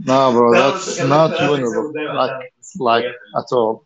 No, bro, that's not winnable. Like, like at all.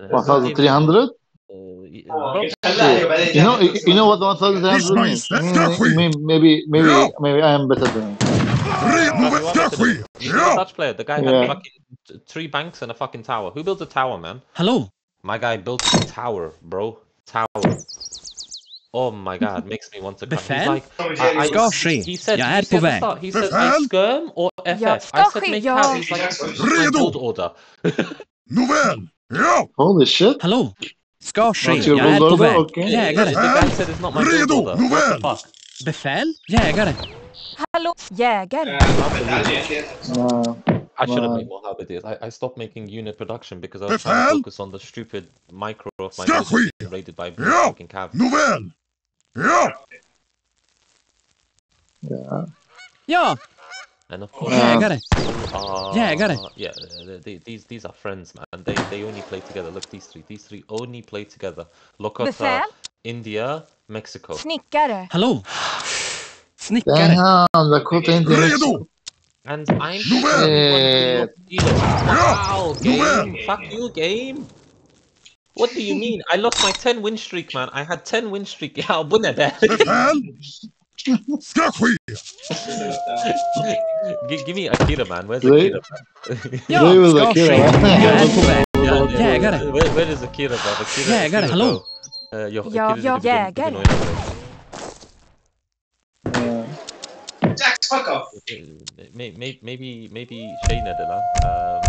Uh, 1,300? uh, You know, you know what 1,300 means? Mm, may- Maybe, maybe, maybe I am better than you. Brad, you are better than him. He's Dutch player. The guy had Yeah. fucking three banks and a fucking tower. Who built a tower, man? Hello. My guy built a tower, bro. Tower. Oh my god, makes me want to cry. He's Befäl? like, I, I, Ska ske. he said, he said the start, he said, I skirm or FF. Ja, I ska said, ske, make ja. tab. He's like, "This Redo. build order. Nåväl! Ja! Holy shit. Hallå. Ska ske. Not your Jag är på bulldozer? väg. Okay. The Jägare. guy said it's not my build Redo, order. What the nåväl. fuck? Befäl. Jägare. Hallå, jägare. Uh, I should have made more how they. I, I stopped making unit production because I was trying to focus on the stupid micro of my Ska unit ske. raided by fucking cav. Nåväl! Ja! yeah. Ja. And of course, Jägare. uh, Jägare. Yeah, they, they, these these are friends, man. They they only play together. Look, these three. These three only play together. Look at uh, India, Mexico. Snickare. Hallå. Snickare. Damn, Dakota inte Redo! And I'm Nåväl. Wow, game. Nåväl. Fuck you, game. What do you mean? I lost my 10 win streak, man. I had 10 win streak. Yeah, I'll win it there. Befäl! Ska give, give me Akira, man. Where's They- Akira? man? Ja. Det är väl Ska Akira, ske. va? Jag är på väg. Yeah, yeah, Jägare. Where, where is Akira, bro? Akira, Jägare, Akira, hallå? go. Uh, yo, Ja, Akira's ja, a good- good jägare. Yeah. Jax, fuck off. May- may- Maybe, maybe Shayna, Dilla. Um,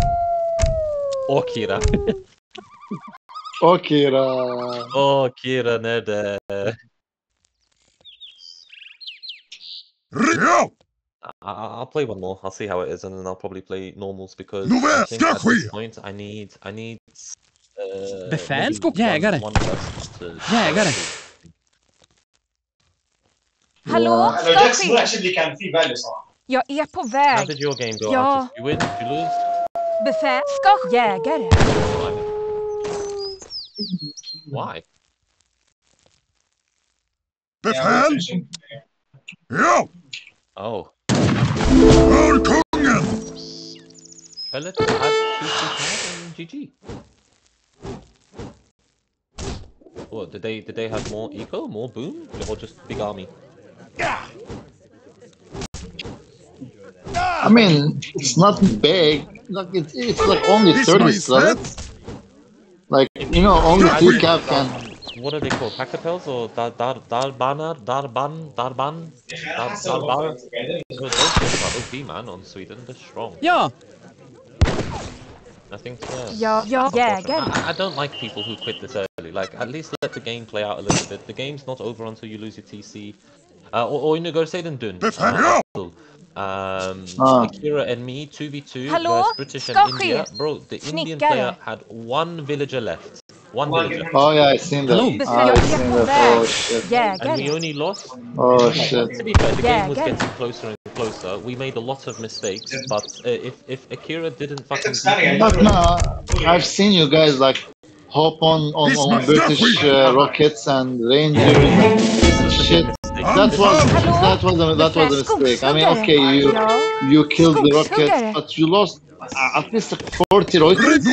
or Kira. Okej då. Oh, Kira, nerede? Re- I- I- I'll play one more. I'll see how it is, and then I'll probably play normals because Nåväl, I think at this point I need I need uh, Befäl? maybe one- Jägare. one person to- Jägare. Hallå, Ja. No, ska Jax will ske. actually can free value song. Jag är på How did your game go? Ja. Artis? You win? You lose? Befäl. Ska jägare. Why? Befäl! Ja! Oh, Hör kungen! Pellet had two GG. What oh, did they did they have more eco, more boom, or just big army? I mean, it's not big. Like it's, it's like only This 30 slots. Set! Like you know, only Yeah, two we- cap can. What are they called? Hackapels or dar dar darbanar darban darban dar darbar? Those things are OP man on Sweden. They're strong. Ja. I think yeah. Ja, ja, jägare. I, I don't like people who quit this early. Like, at least let the game play out a little bit. The game's not over until you lose your TC. Uh, or, or you go say them dun. Befäl! Um, Ah. Akira and me, 2v2 Hallå? versus British and Ska India. ske. Bro, the Indian Snickare. player had one villager left. One One villager. Oh yeah, I seen that. Hello. Ah, I seen that. Oh shit. And we only lost. Oh shit. To be fair, the game was Jägare. getting closer and closer. We made a lot of mistakes, but uh, if, if Akira didn't fucking But no, I've seen you guys like hop on on, on British uh, rockets and rangers and shit. That was that was a, that was a mistake. I mean, okay, you you killed the Skogshuggare. rockets, but you lost uh, at least 40 Reiters.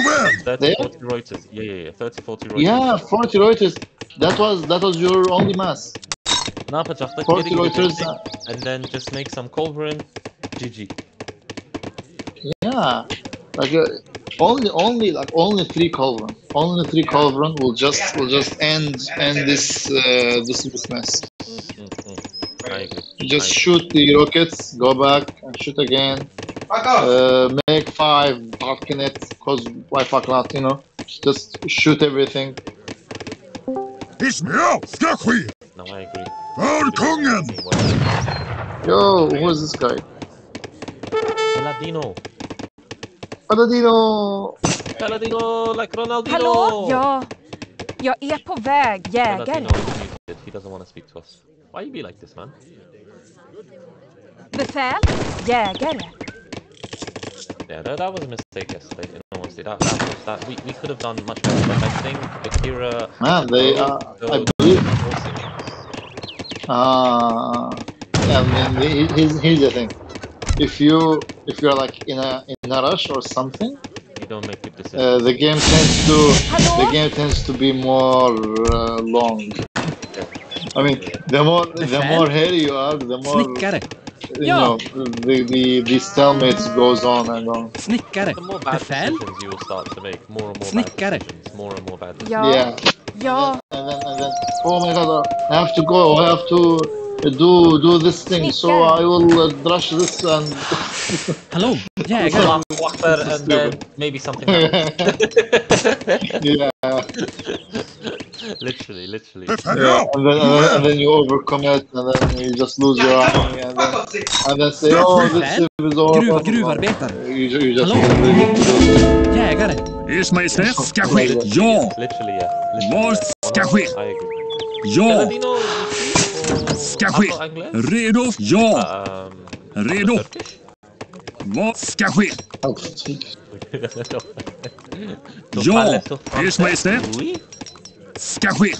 30, There? 40 Reiters. Yeah, yeah, yeah. 30, 40 Reiters. Yeah, 40 Reiters. That was that was your only mass. Ne yapacaktık? 40 Geri Reiters. gidecektik and then just make some culverin. GG. Yeah, like uh, only only like only three culverin. Only three culverin will just will just end end this uh, this this mess. Mm, mm. I agree. Just shoot the rockets, go back and shoot again. Fuck off. Uh, make five falconet, cause why fuck not, you know? Just shoot everything. Is- Ja! Ska ske! No, I agree. Hör kungen! Yo, who is this guy? Paladino. Paladino! Paladino like Ronaldinho. Hallå? Ja. Jag är på väg. Jägare. Paladino is muted. He doesn't want to speak to us. Why you be like this, man? Befäl. Jägare. Yeah, that, that was a mistake yesterday. In all honesty, that, that was that. We, we could have done much better, but I think Akira. Man, they, uh, I believe. forcing us. Uh, yeah, I mean, here's, here's the thing. if you if you're like in a in a rush or something, You don't make good decisions. uh, the game tends to Hallå? the game tends to be more uh, long. I mean, the more the Befäl? more hairy you are, the more Snickare. you Ja. know the the the stalemates goes on and on. Snickare. the more bad Befäl. decisions you will start to make, more and more Snickare. bad decisions, more and more bad decisions. Ja. Yeah. Ja. And then and then oh my god, I have to go. I have to do do this thing. So I will uh, brush this and Hallå, jägare. Allahu Akbar, and then maybe something happens. yeah. literally, literally. Yeah, and then, and then and then you overcome it, and then you just lose your army, and then and then say, "Oh, this is over." Gruv, gruvarbetare. You, you just Hallå? Jägare. Ers Majestät ska ske. Ja! Literally, yeah. Literally, Vad ska ske? Ja! Ska ske. Redo? Ja! Um, Redo? Vad ska ske? Ja, Ers Majestät. Ska ske.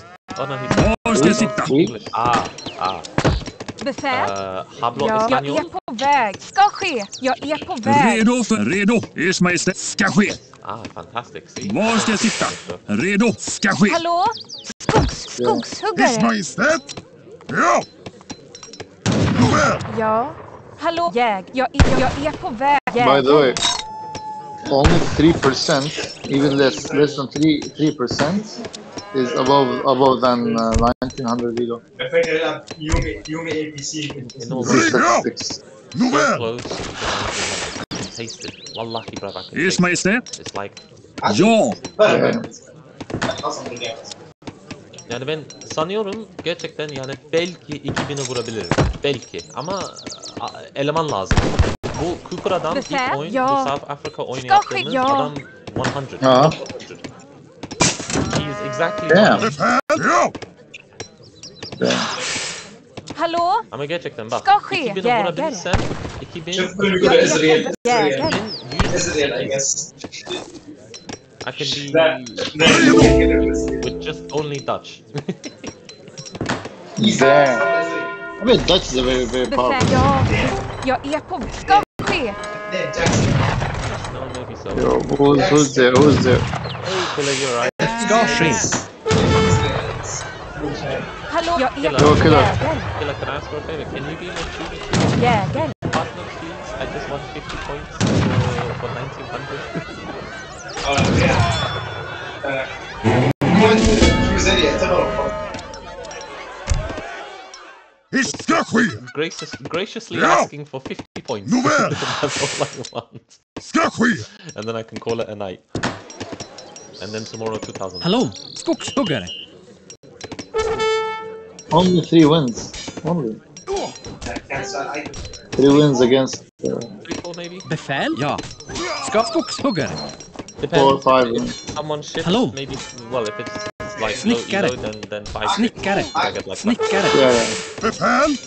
Var ska jag sitta? English. Ah, ah. Befäl? Uh, Ja. Jag är på väg. Ska ske. Jag är på väg. Redo för redo. Ers Majestät ska ske. Ah, fantastic. See? Var ska jag sitta? Redo. Ska ske. Hallå? Skogs, Ers skogshuggare. Majestät. Ja! Nåväl. Ja. Hallå? Jäg. Jag är, jag är på väg. By the way, only 3%, even less, less than 3, 3% is above above than uh, 1900 euro. Statistics. Vallahi bırak. Is my step? It's like. Yo. Yani ben sanıyorum gerçekten yani belki 2000'i vurabilirim. Belki ama eleman lazım. Bu Kukura'dan ilk Befäl, oyun ja. bu South Africa oyunu Ska yaptığımız ja. adam 100. Ja. 100. He is exactly Damn. 100. Befäl. Ja! Yeah. Hallå? Ama gerçekten bak Ska ske, 2000'i jägare. vurabilirsem 2000 Köp kulübü Jag de är Ezreal. på jägare. 100 Ezreal I guess. I can be That, that with just only Dutch. Damn. I mean, Dutch is a very very powerful. Befäl? Ja. Jag är på väg. Ska ske. no, maybe so. Yo, who's, who's there? Who's there? Hey, Killa, you're right. Ska ske. Hallå? Jag är Killa. på Jo, Killa. jägare. Killa, can I ask for a favor? Can you be my 2v2 Jägare. partner, please? I just want 50 points for, for 1900. Ers ska ske. Gracious, graciously Ja. asking for 50 points. Nåväl. That's all I want. Ska ske. And then I can call it a night. And then tomorrow 2000. Hallå, skogshuggare. Only three wins. Only three wins against uh, Three, four maybe? Befäl? Ja. Ska skogshuggare. four, Depends. five If wins. someone shifts, Hallå. maybe, well, if it's like low Snickare. elo, then, then five. Snickare. I get like Snickare. Yeah, yeah. Befäl.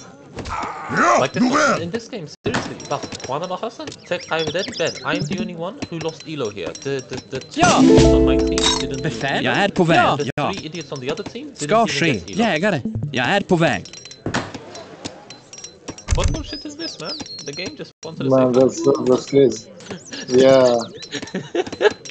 Ja! Like this one, in this game, seriously, but Juan Al Hassan said I'm dead, dead. I'm the only one who lost elo here. The the the two Ja. idiots on my team didn't do Befäl? elo. Jag är på The väg. Ja. three idiots on the other team didn't Ska even ske. get elo. Jägare. Jag är på väg. What bullshit is this, man? The game just wanted to Man, say. that's that's crazy. Yeah.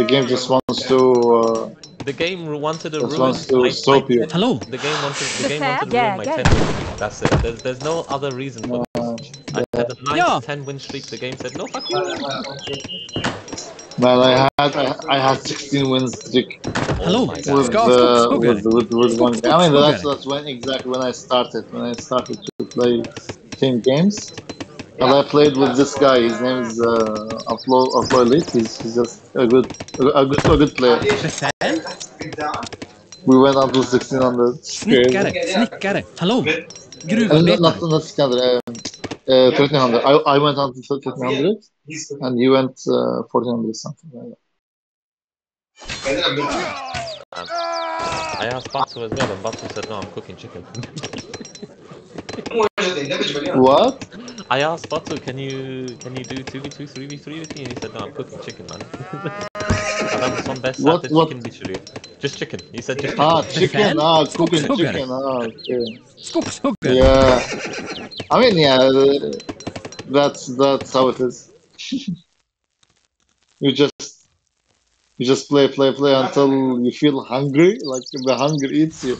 The game just wants to. Uh, The game wanted to Just ruin wants to my, stop my you. 10 Hallå, The game wanted the game wanted to ruin my Jägare. 10 win. That's it. There's, there's no other reason for this. uh, I had a nice Ja. 10 win streak. The game said no, fuck you. man, I had I, I had 16 wins streak Hallå, Oh my God. with, ska uh, skogshuggare. with, with, with one game. I mean, that's that's when exactly when I started when I started to play team games. And I played with this guy. His name is uh, Aflo Aflo Elite. He's, he's just a good a good a good player. We went up to 1600. Snickare. Snickare. Hallå, Uh, not, gruvarbetare. not, not 600, uh, uh, 1300. I, I went up to 1300 and you went uh, 1400 something like that. I asked Batu as well, and Batu said no, I'm cooking chicken. What? I asked Batu, can you can you do 2v2, 3v3 with me? And he said no, I'm cooking chicken, man. Adam son best What- what- chicken dişiriyor. Just chicken. He said just Ah, chicken. chicken. Ah, cooking Skogshuggare. chicken. Ah, okay. Skogshuggare. Yeah. I mean, yeah. uh, that's that's how it is. you just you just play, play, play until you feel hungry, like the hunger eats you,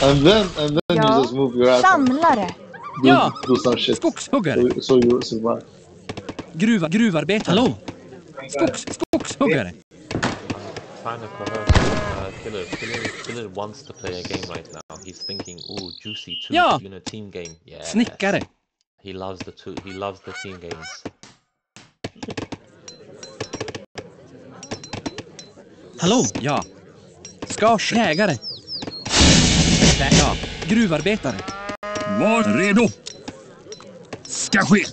and then and then Ja. you just move your ass and Samlare. Do, Ja. Skogshuggare. So, so you survive. Gruva, gruvarbetare. Hallå? Skogs, skogshuggare. Uh, Killer. Killer. Killer wants to play a game right now. He's thinking, "Ooh, juicy two Ja. in a team game." Yeah. Snickare. He loves the two. He loves the team games. Hallå? Ja. Skars, jägare. Ja. Gruvarbetare. Var redo. Ska ske.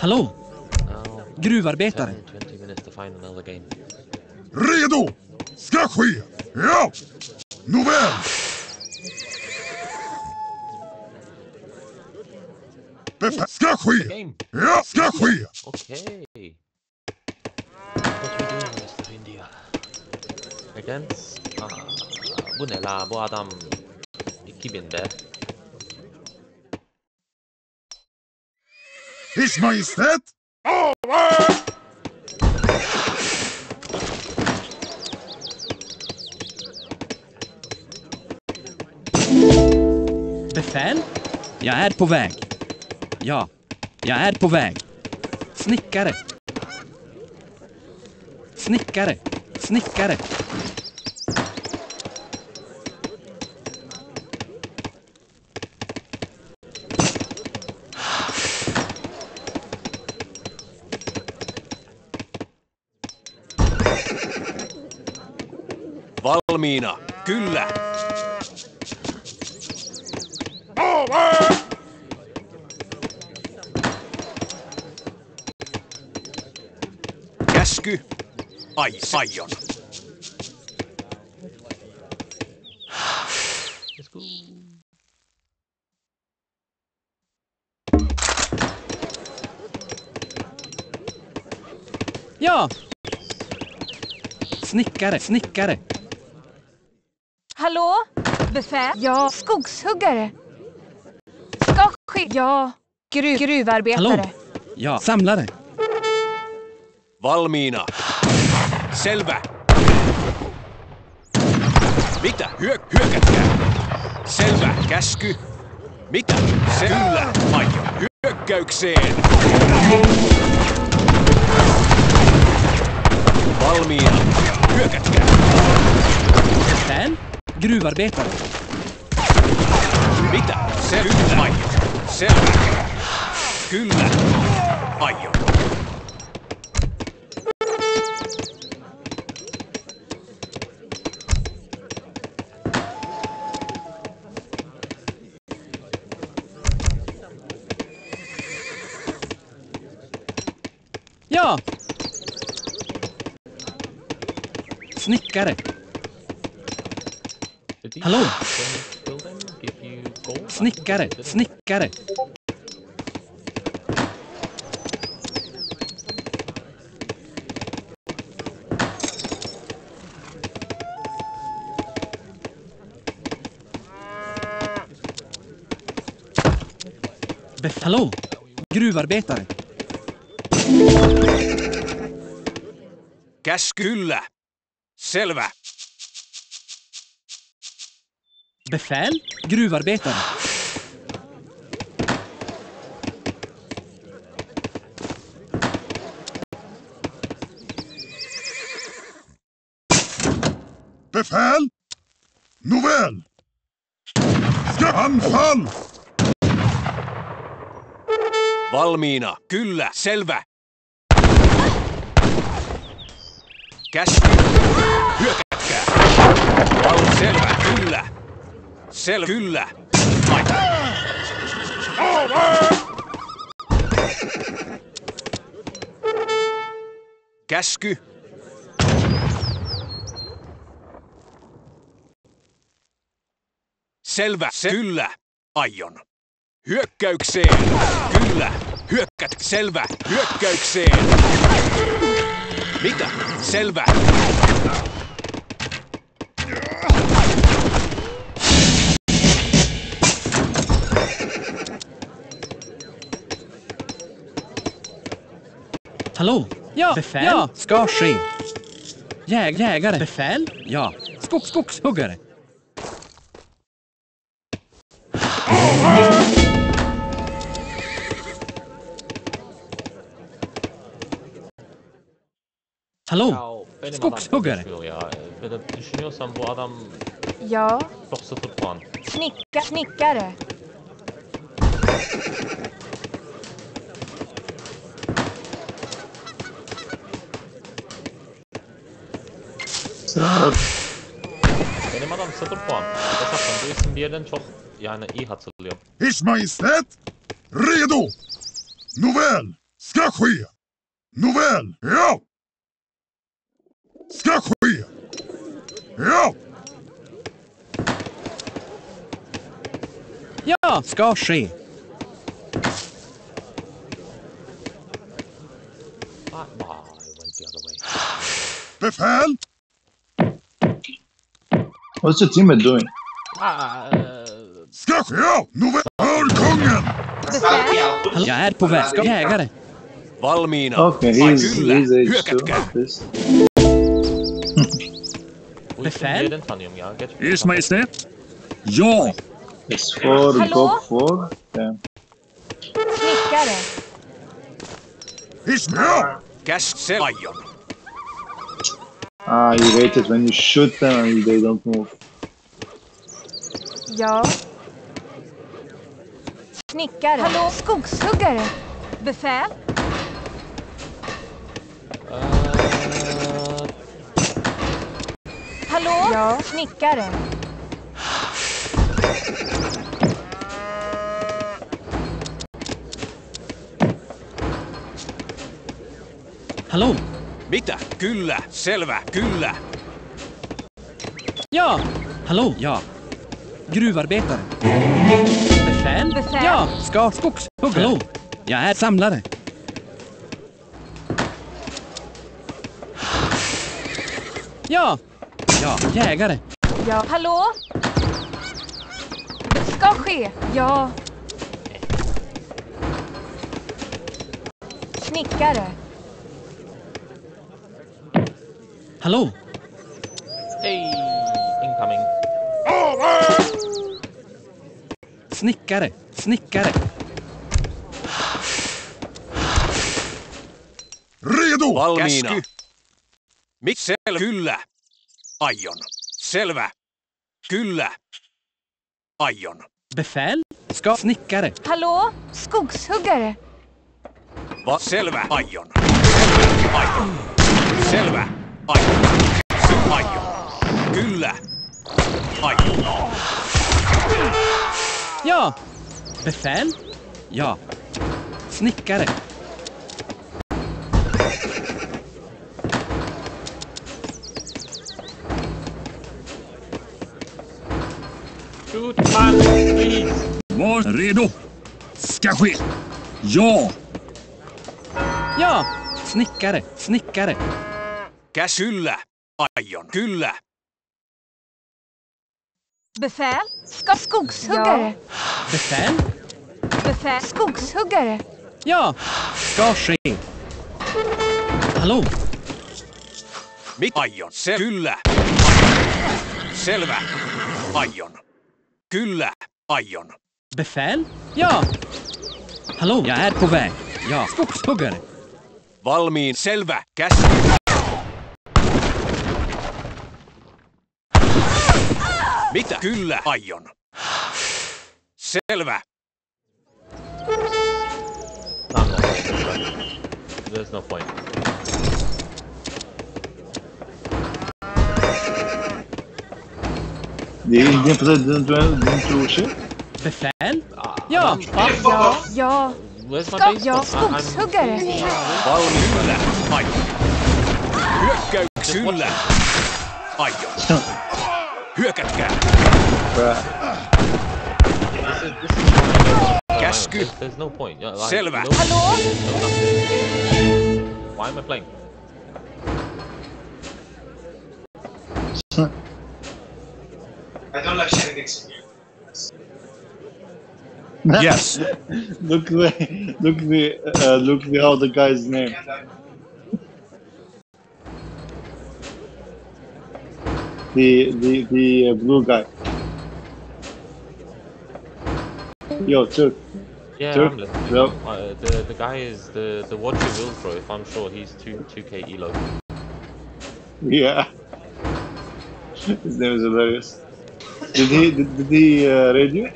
Hallå? Gruvarbetare. Redo! Ska ske! Ja! ske! Det ska ske! Okej. Okay. What we doing, Mr. India? Against? Ah, His Majestät! Over! Befäl? Jag är på väg. Ja, jag är på väg. Snickare. Snickare. Snickare. Valmiina. Kyllä. Käsky. Ai, go. Ja! Snickare. Snickare. Hallå? Befäl? Ja. Skogshuggare. Ska ske. Ja. Gru gruvarbetare. Hallå? Ja. Samlare. Valmiina. Selvä. Mitä? Hyö, hyökätkää. Selvä. Käsky. Mitä? Se kyllä. Aion. Hyökkäykseen. Valmiina. Hyökätkää. Befäl? Gruvarbetare. Mitä? Se kyllä. Aion. Selvä. Kyllä. Aion. Ja! Snickare. Hallå? Snickare, snickare. Hallå? Gruvarbetare. Käsky. Kyllä. Selvä. Befäl? Gruvarbetare. Befäl! Nåväl! Ska anfall! Valmiina. Kyllä. Selvä. Käsky. Hyökätkää. Val selvä. Kyllä. Selvä. Kyllä. Käsky. Selvä. Se kyllä. Aion. Hyökkäykseen! Kyllä! Hyökkät! Selvä! Hyökkäykseen! Mitä? Selvä. Hallå? Ja, befäl? Ja, ska ske. Jäg, jägare. Befäl? Ja. Skogs, skogshuggare. Hallå? Skogshuggare. Ja. Snicka, snickare. Benim adam sıfır puan. Bu isim bir yerden çok yani iyi hatırlıyorum. Ers Majestät, redo! Nåväl, ska ske! Nåväl, ja! Ska ske! Ja! Ja, ska ske. I went the other way. Befäl! what's your teammate doing? Ska ske! Ja! Nåväl, hör kungen! Befäl. Jag är på väg. Ska jägare. Valmiina. Okay, Ai he's, kyllä. he's age 2 Befäl? Ers Majestät? Ja! Hallå? gott svar. Eh, Snickare. Hisna! Gastelion. Ah, you hate it when you shoot them and they don't move. Ja. Snickare. Hallå, skogshuggare. Befäl? Ja. Snickare. Hallå? Mitä? Kyllä. Selvä. Kyllä. Ja. Hallå? Ja. Gruvarbetare. Befäl? Befäl. Ja, ska skogshuggare. Hallå? Jag är samlare. Ja. Ja, jägare. Ja. Hallå? Det ska ske. Ja. Snickare. Hallå? hey, incoming. Snickare. Snickare. Redo! Valmiina. Käsky. Mik selvä? Kyllä. Aion. Selvä. Kyllä. Aion. Befäl? Ska snickare. Hallå? Skogshuggare. Va selvä. Aion. Aion. Selvä. Aion. Aion. Kyllä. Aion. Ja. Befäl? Ja. Snickare. Please. Var redo! Ska ske! Ja! Ja. Snickare. Snickare. Käs kyllä. Aion. Kyllä. Befäl. Ska skogshuggare. Befäl? Befäl. Skogshuggare. Ja. Ska ske. Hallå? Mik aion. Se kyllä. Selvä. Aion. Kyllä. Aion. Befäl? Ja. Hallå? Jag är på väg. Ja. Skogshuggare. Valmiin. Selvä. Käsky. Mitä? Kyllä. Aion. Selvä. No. There's no point. Det är inte precis du tror sig. Befäl? Ja! Ja! Ja! Skog, ja, skogshuggare! Baunille! Ai! Hyökkäyks! Aio! Hyökätkää! Käsky! Selvä! Haloo? Why am I playing? Don't like sharing things in. Yes. look the look the uh, look the how the guy's name. And, The the the uh, blue guy. Yo, Turk. Yeah, Sure. I'm. Yep. Uh, the the guy is the the what you will throw. If I'm sure he's two two k elo. Yeah. His name is hilarious. Did he did, did he uh, raid you?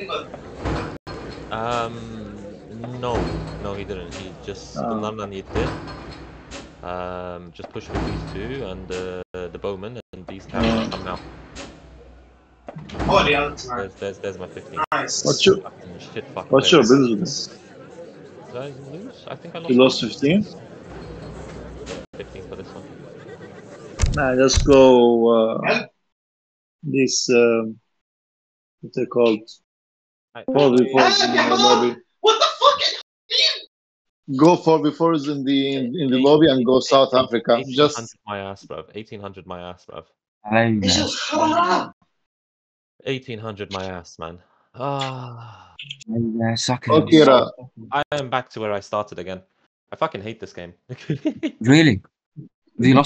Um, no, no, he didn't. He just Ah. bunlarla gitti. Um, just push with these two and uh, the bowman and these characters come now. oh, the other time. There's there's there's my 15. Nice. What's your Fucking shit fuck. what's your players. build with this? Did I lose? I think I lost. You lost 15? 15 for this one. Nah, just go uh, this um, what they called I- four before in the lobby. What the fuck? Go four befores in the in, in the lobby and go South Africa. 1800 Just my ass, bruv. 1800 my ass, bruv. It's just haram. 1800 my ass, man. Ah, Okira. I am back to where I started again. I fucking hate this game. Really? Have you lost